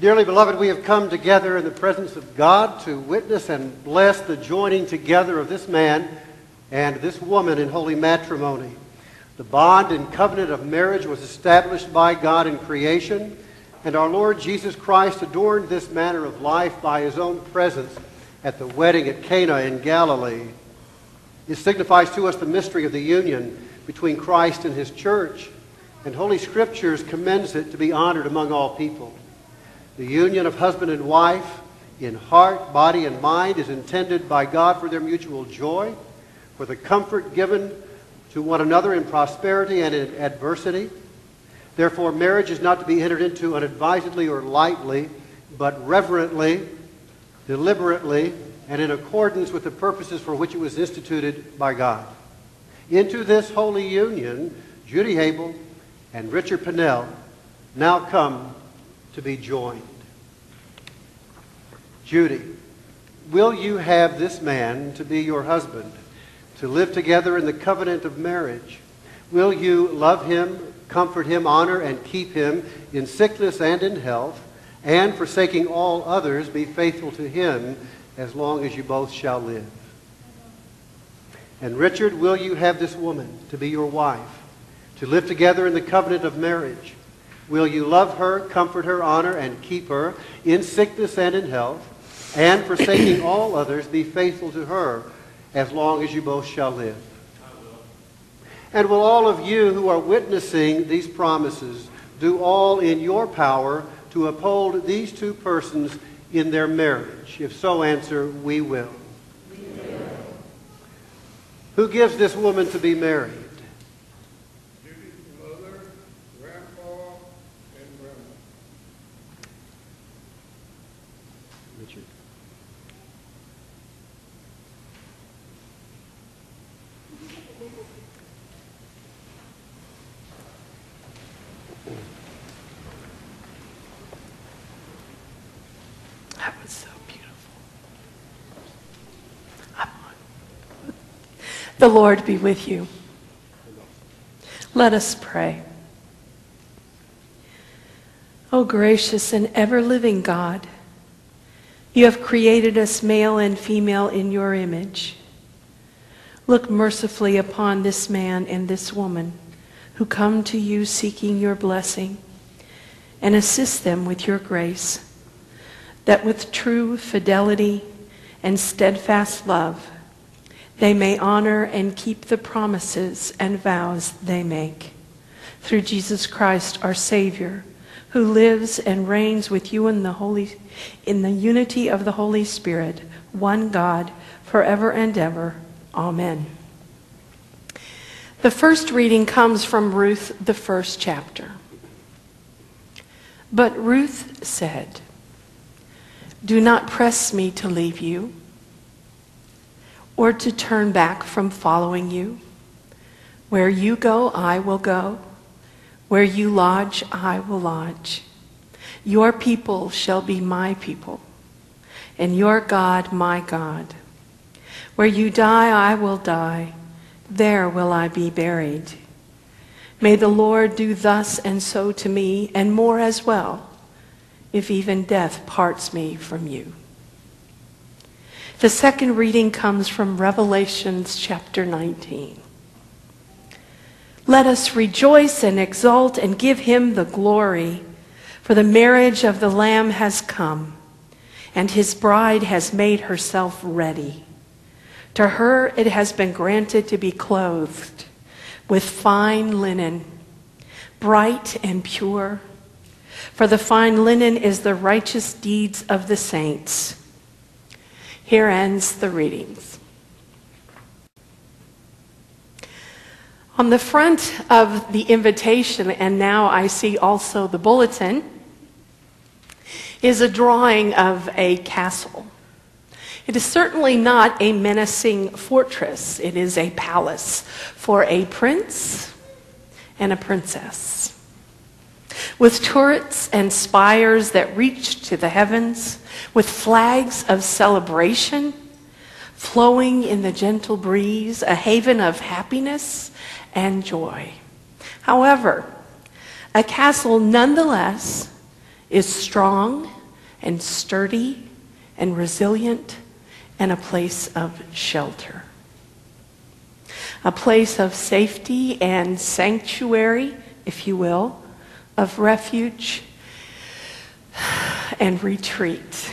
Dearly beloved, we have come together in the presence of God to witness and bless the joining together of this man and this woman in holy matrimony. The bond and covenant of marriage was established by God in creation, and our Lord Jesus Christ adorned this manner of life by his own presence at the wedding at Cana in Galilee. It signifies to us the mystery of the union between Christ and his church, and Holy Scriptures commends it to be honored among all people. The union of husband and wife in heart, body, and mind is intended by God for their mutual joy, for the comfort given to one another in prosperity and in adversity. Therefore, marriage is not to be entered into unadvisedly or lightly, but reverently, deliberately, and in accordance with the purposes for which it was instituted by God. Into this holy union, Judi Abel and Richard Pennell now come to be joined. Judi, will you have this man to be your husband, to live together in the covenant of marriage? Will you love him, comfort him, honor, and keep him in sickness and in health, and forsaking all others, be faithful to him as long as you both shall live? And Richard, will you have this woman to be your wife, to live together in the covenant of marriage? Will you love her, comfort her, honor, and keep her in sickness and in health, and forsaking all others, be faithful to her as long as you both shall live? And will all of you who are witnessing these promises do all in your power to uphold these two persons in their marriage? If so, answer, we will. We will. Who gives this woman to be married? The Lord be with you. Let us pray. O gracious and ever living God, you have created us male and female in your image. Look mercifully upon this man and this woman who come to you seeking your blessing and assist them with your grace, that with true fidelity and steadfast love, they may honor and keep the promises and vows they make. Through Jesus Christ, our Savior, who lives and reigns with you in the holy in the unity of the Holy Spirit, one God, forever and ever. Amen. The first reading comes from Ruth, the first chapter. But Ruth said, Do not press me to leave you or to turn back from following you. Where you go, I will go. Where you lodge, I will lodge. Your people shall be my people, and your God my God. Where you die, I will die. There will I be buried. May the Lord do thus and so to me, and more as well, if even death parts me from you. The second reading comes from Revelations chapter 19. Let us rejoice and exult and give him the glory, for the marriage of the Lamb has come, and his bride has made herself ready. To her it has been granted to be clothed with fine linen, bright and pure. For the fine linen is the righteous deeds of the saints. Here ends the readings. On the front of the invitation, and now I see also the bulletin, is a drawing of a castle. It is certainly not a menacing fortress, it is a palace for a prince and a princess. With turrets and spires that reach to the heavens, with flags of celebration flowing in the gentle breeze, a haven of happiness and joy. However, a castle nonetheless is strong and sturdy and resilient and a place of shelter. A place of safety and sanctuary, if you will, of refuge and retreat.